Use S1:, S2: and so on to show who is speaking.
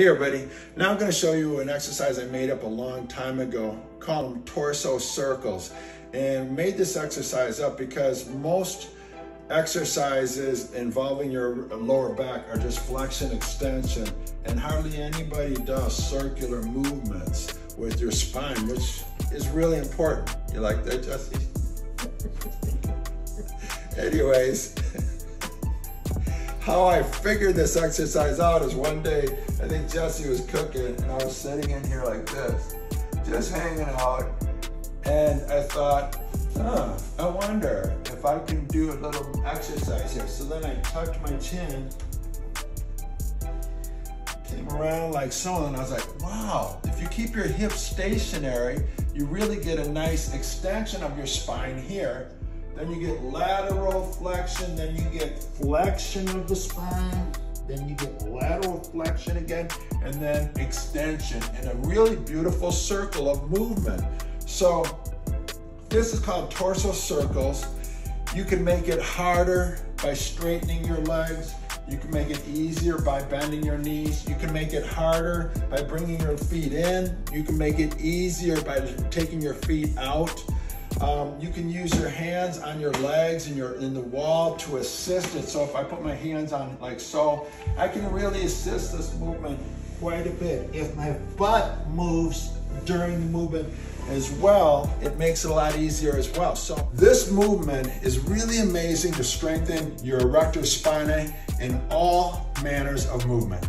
S1: Here, buddy. Now I'm gonna show you an exercise I made up a long time ago. called them torso circles. And made this exercise up because most exercises involving your lower back are just flexion extension and hardly anybody does circular movements with your spine, which is really important. You like that, Jesse? Anyways, how I figured this exercise out is one day, I think Jesse was cooking and I was sitting in here like this, just hanging out. And I thought, huh, I wonder if I can do a little exercise here. So then I tucked my chin, came around like so, and I was like, wow, if you keep your hips stationary, you really get a nice extension of your spine here then you get lateral flexion, then you get flexion of the spine, then you get lateral flexion again, and then extension in a really beautiful circle of movement. So this is called torso circles. You can make it harder by straightening your legs. You can make it easier by bending your knees. You can make it harder by bringing your feet in. You can make it easier by taking your feet out. Um, you can use your hands on your legs and your in the wall to assist it. So if I put my hands on like so, I can really assist this movement quite a bit. If my butt moves during the movement as well, it makes it a lot easier as well. So this movement is really amazing to strengthen your erector spinae in all manners of movement.